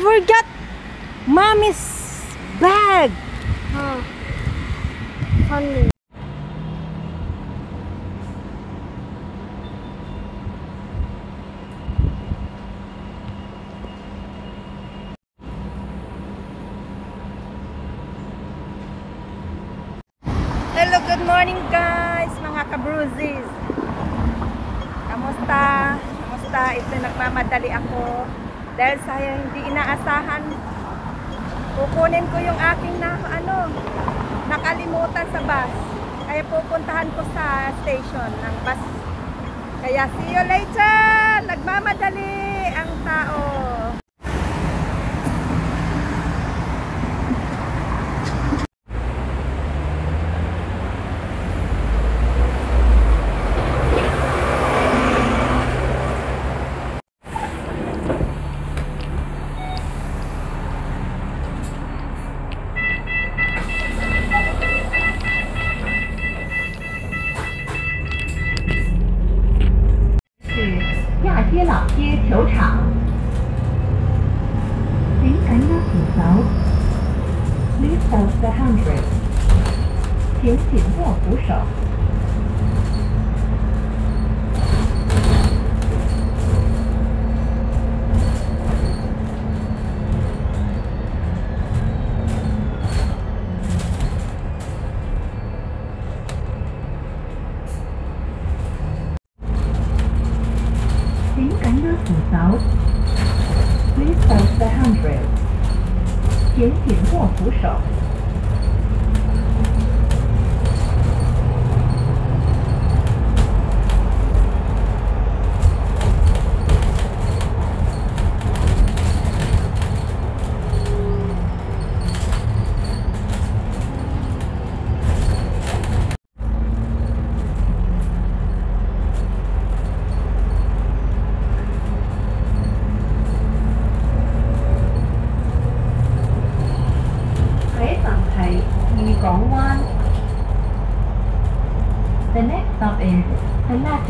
forgot mommy's bag. Huh. Funny. Hello, good morning guys, mga kabruzis. Kamusta? Kamusta? Ito nagmamadali ako. Dahil sa hindi inaasahan, kukunin ko yung aking na, ano, nakalimutan sa bus. Kaya pupuntahan ko sa station ng bus. Kaya see you later! Nagmamadali ang tao.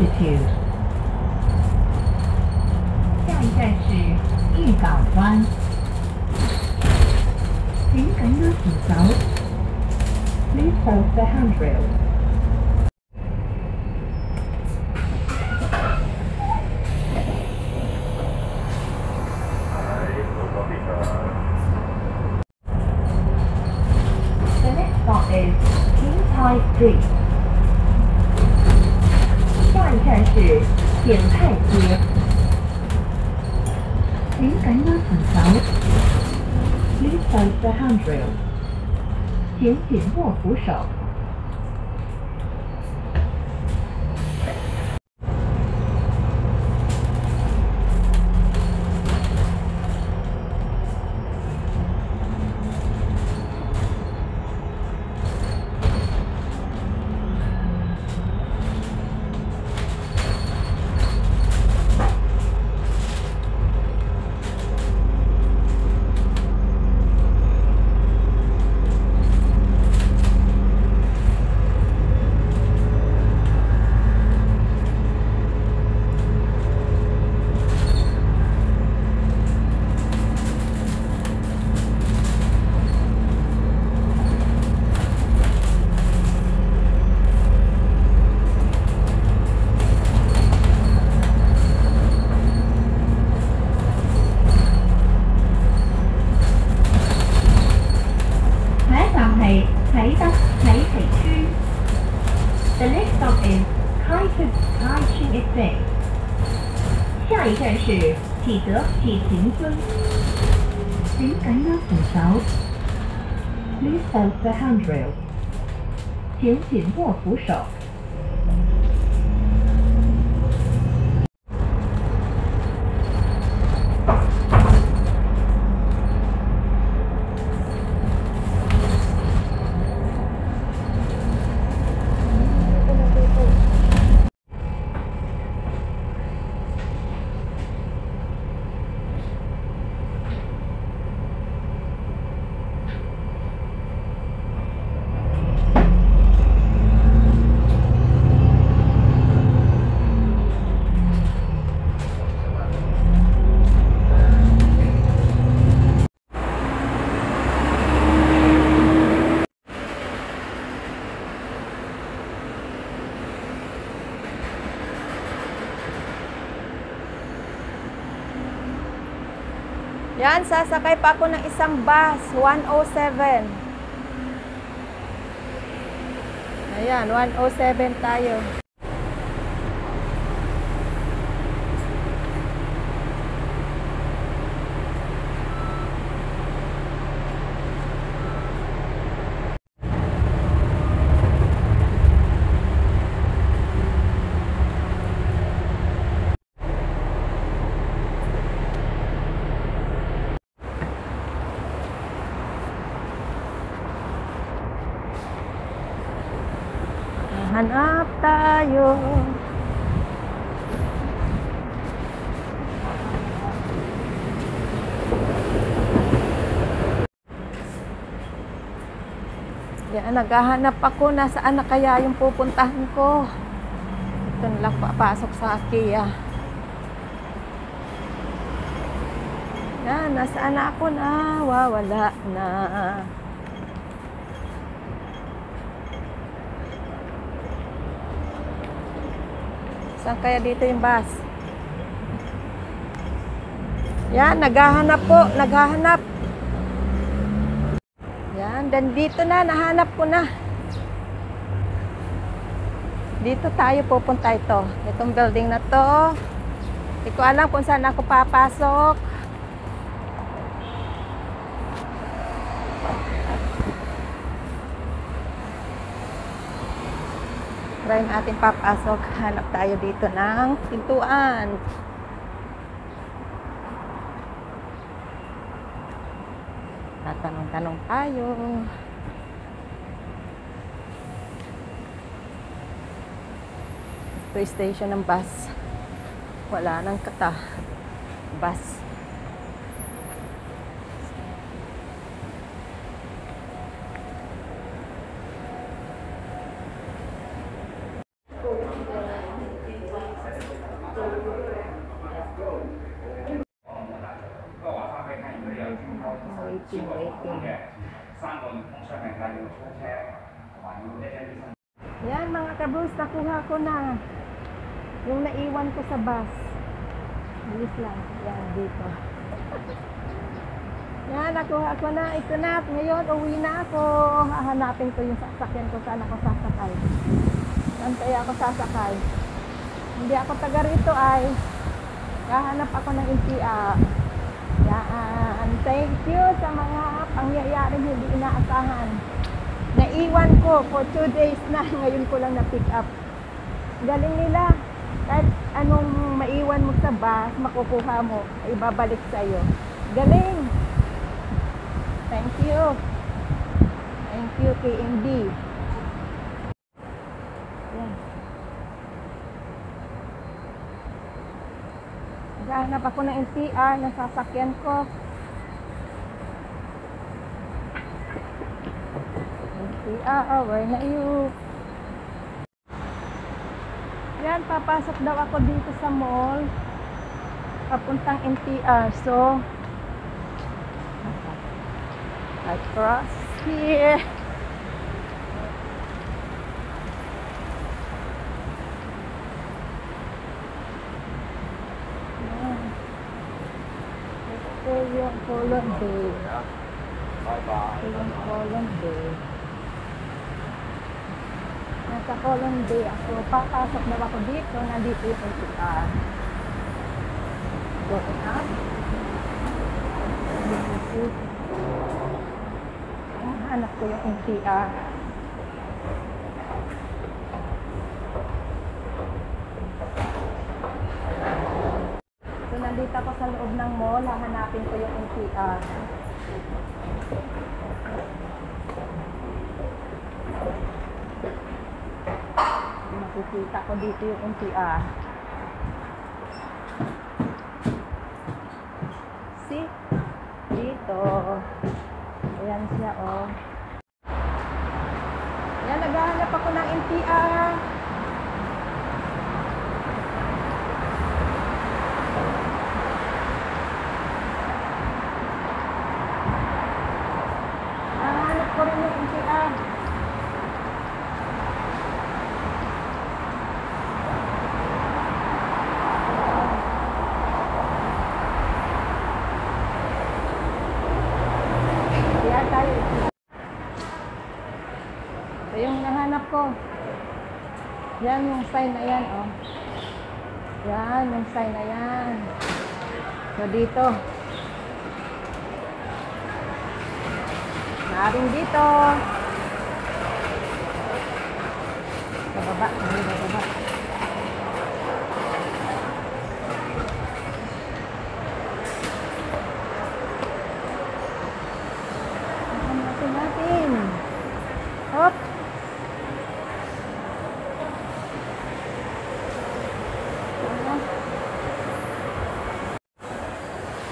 the Latitude。下一站是裕港湾。请紧握扶手。Please hold the handrail。 紧紧握扶手 请紧握扶手。Please hold the handrail。请紧握扶手。 Yan, sasakay pa ako ng isang bus, 107. Ayan, 107 tayo. Hanap tayo. Yan, naghahanap ako. Nasaan na kaya yung pupuntahan ko? Ito na lang papasok sa Kia. Yan, nasaan na ako na? Wawala na. Saan kaya dito yung bus? Yan, naghahanap po, naghahanap. Yan, dan dito na, nahanap ko na. Dito tayo pupunta ito. Itong building na to. Hindi ko alam kung saan ako papasok. Try natin papasok. Hanap tayo dito ng pintuan. Tatanong-tanong tayo. Ito station ng bus. Wala nang kata. Bus. Waiting, waiting. Yan mga kabros, nakuha ko na. Yung naiwan ko sa bus. Bilis lang. Yan, dito. Yan, nakuha ko na. Ito na. Ngayon, uwi na ako. Hahanapin ko yung sasakyan ko. Saan ako sasakay. Saan kaya ako sasakay. Hindi ako taga rito ay. Hahanap ako ng NPR. Yan. Thank you sa mga pangyayaring hindi inaasahan. Naiwan ko for two days na. Ngayon ko lang na-pick up. Galing nila. Kahit anong maiwan mo sa bus, makukuha mo, ibabalik sa iyo. Galing! Thank you. Thank you, KMD. Yan. Naghahanap ako ng NCR na sasakyan ko. Where na you? Yan, papasok daw ako dito sa mall. Papuntang NTR. So, I cross here. Ito yung Colon Bay. Ito yung Colon Bay. Nasa Colon Bay ako. Papasok daw ako dito. Nandito yung. Going up. Dito. Hanap ko yung NTR. So, nandito ako sa loob ng mall. Hahanapin ko yung NTR. Makikita ko dito yung NTR. See? Dito. Ayan siya, oh. Ayan, naghahanap ako ng NTR. Nahanap ko rin yung NTR. Ko. Yan yung sign na yan, oh. Yan, yung sign na yan. So, dito. Maring dito. Sa baba. May baba. natin natin. Hop. Ayan.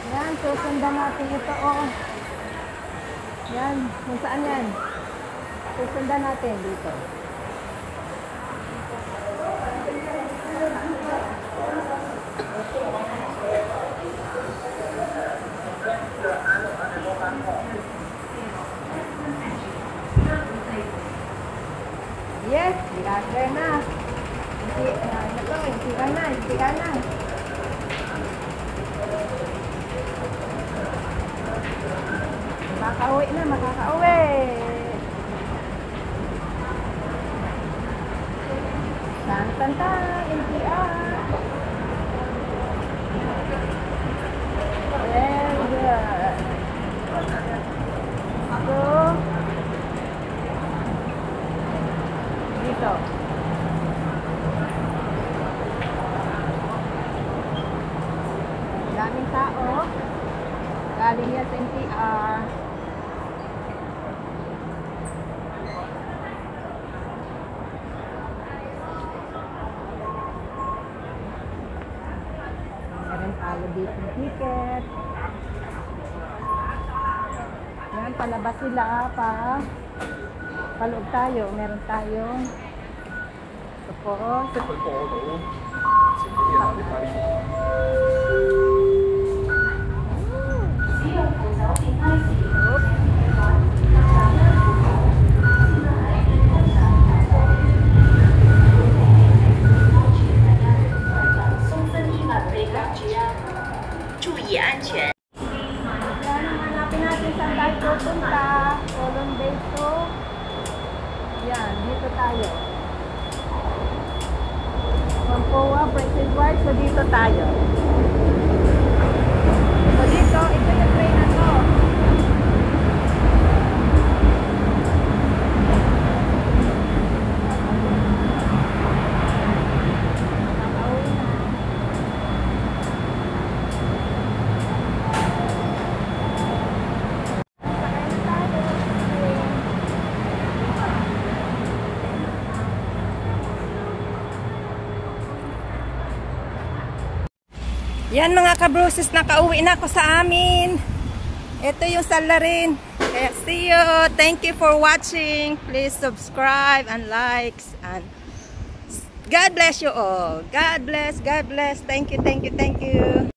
Yan, susundan natin ito, oh. Yan, kung saan yan? Susundan natin dito. Yes, ginagawa na. Hindi, uh, ito, hindi na, hindi na. Makakauwi na, makakauwi. Tan tan tan, NPR. Very good. So, dito. Daming tao. Galing yan sa NPR. Meron talo dito ng ticket. Yan, palabas sila pa. Paloob tayo. Meron tayong ito po. Yan, Yan mga kabrusis, nakauwi na ako sa amin. Ito yung salarin. Kaya see you. Thank you for watching. Please subscribe and likes and God bless you all. God bless, God bless. Thank you, thank you, thank you.